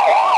Oh!